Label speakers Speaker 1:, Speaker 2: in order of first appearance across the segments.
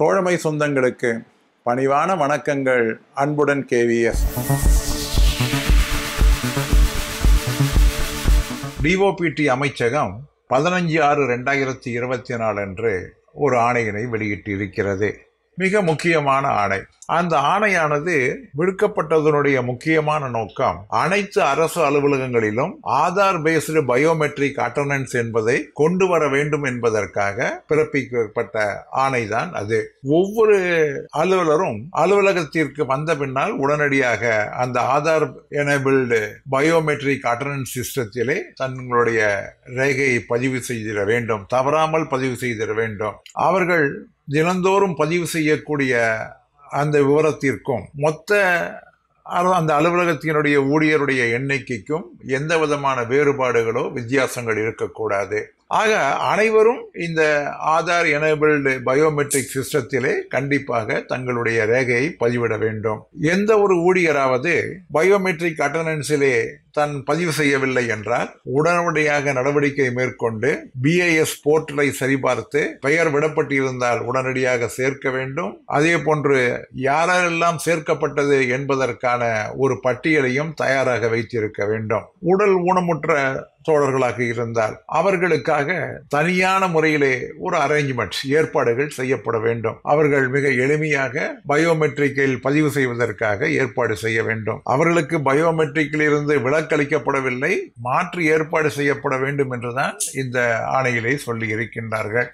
Speaker 1: தோழமை சொந்தங்களுக்கு பணிவான வணக்கங்கள். அன்புடன் கேவிஎஸ் டிஓபிடி அமைச்சகம் பதினஞ்சு ஆறு ரெண்டாயிரத்தி இருபத்தி நாலு அன்று ஒரு ஆணையினை வெளியிட்டிருக்கிறது. மிக முக்கியமான ஆணை. அந்த ஆணையானது விடுக்கப்பட்டதனுடைய முக்கியமான நோக்கம் அனைத்து அரசு அலுவலகங்களிலும் ஆதார் பேஸ்டு பயோமெட்ரிக் அட்டண்டன்ஸ் என்பதை கொண்டு வர வேண்டும் என்பதற்காக பிறப்பிக்கப்பட்ட ஆணைதான் அது. ஒவ்வொரு அலுவலரும் அலுவலகத்திற்கு வந்த பின்னால் உடனடியாக அந்த ஆதார் எனபிள்டு பயோமெட்ரிக் அட்டண்டன்ஸ் சிஸ்டத்திலே தங்களுடைய ரேகையை பதிவு செய்திட வேண்டும். தவறாமல் பதிவு செய்திட வேண்டும். அவர்கள் தினந்தோறும் பதிவு செய்யக்கூடிய அந்த விவரத்திற்கும் மொத்த அந்த அலுவலகத்தினுடைய ஊழியருடைய எண்ணிக்கைக்கும் எந்த விதமான வேறுபாடுகளோ வித்தியாசங்கள் இருக்கக்கூடாது. ஆக அனைவரும் இந்த ஆதார் எனபிள்டு பயோமெட்ரிக் சிஸ்டத்திலே கண்டிப்பாக தங்களுடைய ரேகையை பதிவிட வேண்டும். எந்த ஒரு ஊழியராவது பயோமெட்ரிக் அட்டண்டன்ஸிலே தன் பதிவு செய்யவில்லை என்றால் உடனடியாக நடவடிக்கை மேற்கொண்டு பிஏஎஸ் போர்ட்டலை சரிபார்த்து பெயர் விடப்பட்டிருந்தால் உடனடியாக சேர்க்க வேண்டும். அதே போன்று யாரெல்லாம் சேர்க்கப்பட்டது என்பதற்கான ஒரு பட்டியலையும் தயாராக வைத்திருக்க வேண்டும். உடல் ஊனமுற்ற தோழர்களாக இருந்தால் அவர்களுக்காக தனியான முறையிலே ஒரு அரேஞ்ச்மெண்ட் ஏற்பாடுகள் செய்யப்பட வேண்டும். அவர்கள் மிக எளிமையாக பயோமெட்ரிக்கில் பதிவு செய்வதற்காக ஏற்பாடு செய்ய வேண்டும். அவர்களுக்கு பயோமெட்ரிக்கில் இருந்து விலக்களிக்கப்படவில்லை மாற்று ஏற்பாடு செய்யப்பட வேண்டும் என்றுதான் இந்த ஆணையிலே சொல்லி இருக்கின்றார்கள்.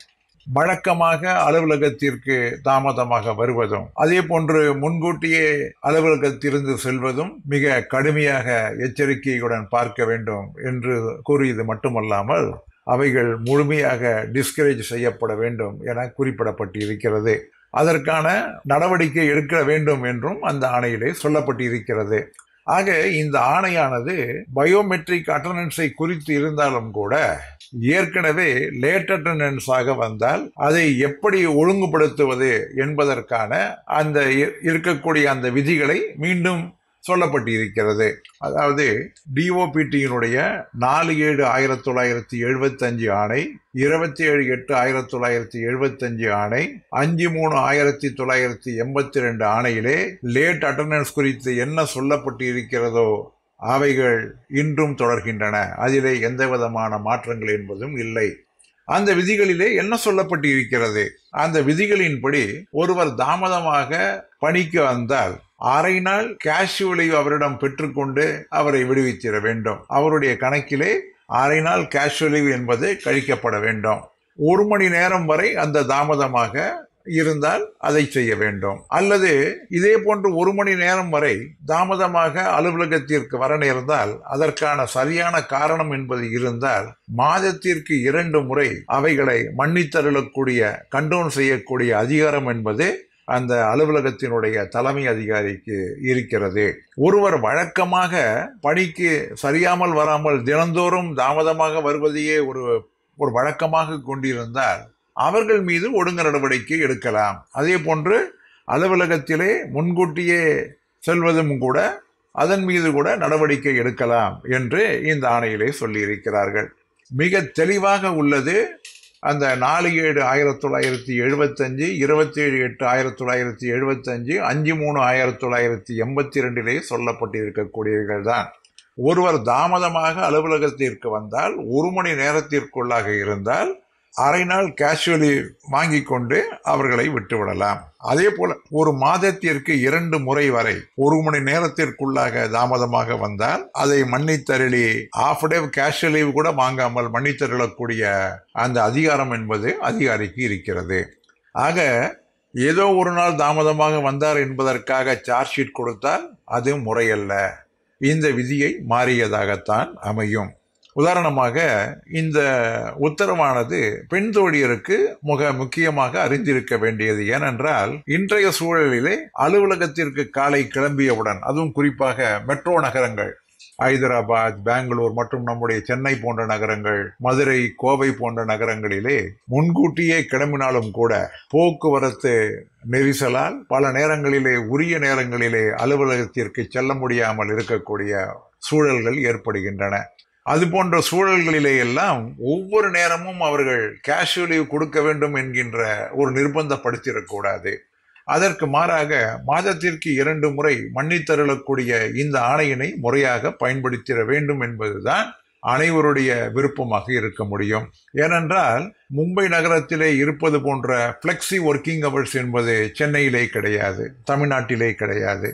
Speaker 1: வழக்கமாக அலுவலகத்திற்கு தாமதமாக வருவதும் அதே போன்று முன்கூட்டியே அலுவலகத்திலிருந்து செல்வதும் மிக கடுமையாக எச்சரிக்கையுடன் பார்க்க வேண்டும் என்று கூறியது மட்டுமல்லாமல் அவைகள் முழுமையாக டிஸ்கரேஜ் செய்யப்பட வேண்டும் என குறிப்பிடப்பட்டிருக்கிறது. அதற்கான நடவடிக்கை எடுக்க வேண்டும் என்றும் அந்த ஆணையிலே சொல்லப்பட்டிருக்கிறது. ஆக இந்த ஆணையானது பயோமெட்ரிக் அட்டண்டன்ஸை குறித்து இருந்தாலும் கூட ஏற்கனவே லேட் அட்டண்டன்ஸாக வந்தால் அதை எப்படி ஒழுங்குபடுத்துவது என்பதற்கான அந்த இ- இருக்கக்கூடிய அந்த விதிகளை மீண்டும் சொல்லப்பட்டிருக்கிறது. அதாவது டிஓபிடியினுடைய நாலு ஏழு ஆயிரத்தி தொள்ளாயிரத்தி எழுபத்தஞ்சு ஆணை இருபத்தி ஏழு எட்டு ஆயிரத்தி தொள்ளாயிரத்தி எழுபத்தஞ்சு ஆணை அஞ்சு மூணு ஆயிரத்தி தொள்ளாயிரத்தி எண்பத்தி ரெண்டு ஆணையிலே லேட் அட்டண்டன்ஸ் குறித்து என்ன சொல்லப்பட்டு இருக்கிறதோ அவைகள் இன்றும் தொடர்கின்றன. அதிலே எந்த விதமான மாற்றங்கள் என்பதும் இல்லை. அந்த விதிகளிலே என்ன சொல்லப்பட்டு இருக்கிறது அந்த விதிகளின்படி ஒருவர் தாமதமாக பணிக்கு வந்தால் அரை நாள் கேஷுவலை அவரிடம் பெற்றுக்கொண்டு அவரை விடுவித்திட வேண்டும். அவருடைய கணக்கிலே அரை நாள் கேஷுவலிவ் என்பது கழிக்கப்பட வேண்டும். ஒரு மணி நேரம் வரை அந்த தாமதமாக இருந்தால் அதை செய்ய வேண்டும். அல்லது இதே போன்று ஒரு மணி நேரம் வரை தாமதமாக அலுவலகத்திற்கு வர நேர்ந்தால் அதற்கான சரியான காரணம் என்பது இருந்தால் மாதத்திற்கு இரண்டு முறை அவைகளை மன்னித்தருளக்கூடிய கண்டோன் செய்யக்கூடிய அதிகாரம் என்பது அந்த அலுவலகத்தினுடைய தலைமை அதிகாரிக்கு இருக்கிறது. ஒருவர் வழக்கமாக பணிக்கு சரியாமல் வராமல் தினந்தோறும் தாமதமாக வருவதையே ஒரு ஒரு வழக்கமாக கொண்டிருந்தால் அவர்கள் மீது ஒழுங்கு நடவடிக்கை எடுக்கலாம். அதே போன்று அலுவலகத்திலே முன்கூட்டியே செல்வதும் கூட அதன் மீது கூட நடவடிக்கை எடுக்கலாம் என்று இந்த ஆணையிலே சொல்லியிருக்கிறார்கள். மிக தெளிவாக உள்ளது. அந்த நாலு ஏழு ஆயிரத்தி தொள்ளாயிரத்தி எழுபத்தஞ்சு இருபத்தேழு எட்டு ஆயிரத்தி தொள்ளாயிரத்தி எழுபத்தஞ்சு அஞ்சு மூணு ஆயிரத்தி தொள்ளாயிரத்தி எண்பத்தி ரெண்டிலே சொல்லப்பட்டிருக்கக்கூடியவர்கள் தான் ஒருவர் தாமதமாக அலுவலகத்திற்கு வந்தால் ஒரு மணி நேரத்திற்குள்ளாக இருந்தால் அரை நாள் கேஷுவலி வாங்கி கொண்டு அவர்களை விட்டுவிடலாம் அதே போல ஒரு மாதத்திற்கு இரண்டு முறை வரை ஒரு மணி நேரத்திற்குள்ளாக தாமதமாக வந்தால் அதை மன்னித்தருளி ஆஃப் டே கேஷுவலி கூட வாங்காமல் மன்னித்தருளக்கூடிய அந்த அதிகாரம் என்பது அதிகாரிக்கு இருக்கிறது. ஆக ஏதோ ஒரு நாள் தாமதமாக வந்தார் என்பதற்காக சார்ஜ் ஷீட் கொடுத்தால் அது முறையல்ல. இந்த விதியை மாறியதாகத்தான் அமையும். உதாரணமாக இந்த உத்தரவானது பெண் தோழியருக்கு மிக முக்கியமாக அறிந்திருக்க வேண்டியது. ஏனென்றால் இன்றைய சூழலிலே அலுவலகத்திற்கு காலை கிளம்பியவுடன் அதுவும் குறிப்பாக மெட்ரோ நகரங்கள் ஹைதராபாத் பெங்களூர் மற்றும் நம்முடைய சென்னை போன்ற நகரங்கள் மதுரை கோவை போன்ற நகரங்களிலே முன்கூட்டியே கிளம்பினாலும் கூட போக்குவரத்து நெரிசலால் பல நேரங்களிலே உரிய நேரங்களிலே அலுவலகத்திற்கு செல்ல முடியாமல் இருக்கக்கூடிய சூழல்கள் ஏற்படுகின்றன. அது போன்ற சூழல்களிலே எல்லாம் ஒவ்வொரு நேரமும் அவர்கள் கேஷுவல் லீவ் கொடுக்க வேண்டும் என்கின்ற ஒரு நிர்பந்தப்படுத்திடக்கூடாது அதற்கு மாறாக மாதத்திற்கு இரண்டு முறை மன்னித்தருளக்கூடிய இந்த ஆணையினை முறையாக பயன்படுத்திட வேண்டும் என்பதுதான் அனைவருடைய விருப்பமாக இருக்க முடியும். ஏனென்றால் மும்பை நகரத்திலே இருப்பது போன்ற ஃப்ளெக்ஸி ஒர்க்கிங் அவர்ஸ் என்பது சென்னையிலே கிடையாது தமிழ்நாட்டிலே கிடையாது.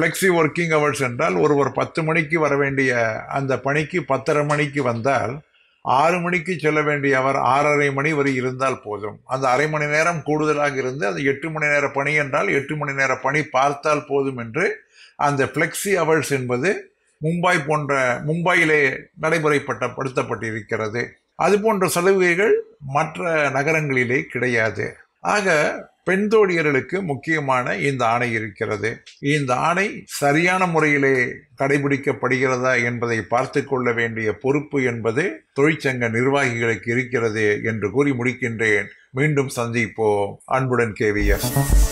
Speaker 1: ஃப்ளெக்ஸி ஒர்க்கிங் அவர்ஸ் என்றால் ஒருவர் பத்து மணிக்கு வர வேண்டிய அந்த பணிக்கு பத்தரை மணிக்கு வந்தால் ஆறு மணிக்கு செல்ல வேண்டிய அவர் ஆறரை மணி வரை இருந்தால் போதும். அந்த அரை மணி நேரம் கூடுதலாக இருந்து அது எட்டு மணி நேர பணி என்றால் எட்டு மணி நேர பணி பார்த்தால் போதும் என்று அந்த ஃப்ளெக்ஸி அவர்ஸ் என்பது மும்பை போன்ற மும்பையிலே நடைமுறைப்பட்ட படுத்தப்பட்டிருக்கிறது அது போன்ற சலுகைகள் மற்ற நகரங்களிலே கிடையாது. ஆக பெண் தோழியர்களுக்கு முக்கியமான இந்த ஆணை இருக்கிறது. இந்த ஆணை சரியான முறையிலே கடைபிடிக்கப்படுகிறதா என்பதை பார்த்து கொள்ள வேண்டிய பொறுப்பு என்பது தொழிற்சங்க நிர்வாகிகளுக்கு இருக்கிறது என்று கூறி முடிக்கின்றேன். மீண்டும் சந்திப்போம். அன்புடன் கேவிஎஸ்